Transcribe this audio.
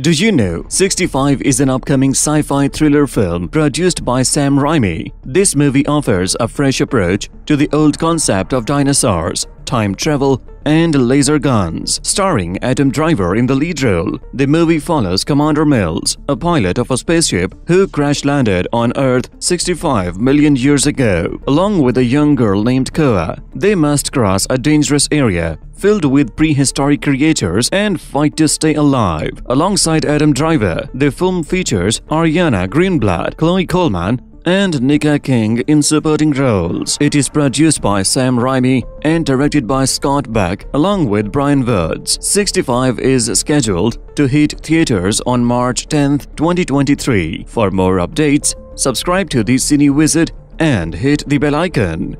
Do you know 65 is an upcoming sci-fi thriller film produced by Sam Raimi? This movie offers a fresh approach to the old concept of dinosaurs, time travel, and laser guns. Starring Adam Driver in the lead role, the movie follows Commander Mills, a pilot of a spaceship who crash-landed on Earth 65 million years ago, along with a young girl named Koa. They must cross a dangerous area filled with prehistoric creatures and fight to stay alive. Alongside Adam Driver, the film features Ariana Greenblatt, Chloe Coleman, and Nika King in supporting roles. It is produced by Sam Raimi and directed by Scott Beck along with Bryan Woods. 65 is scheduled to hit theaters on March 10, 2023. For more updates, subscribe to the Cine Wizard and hit the bell icon.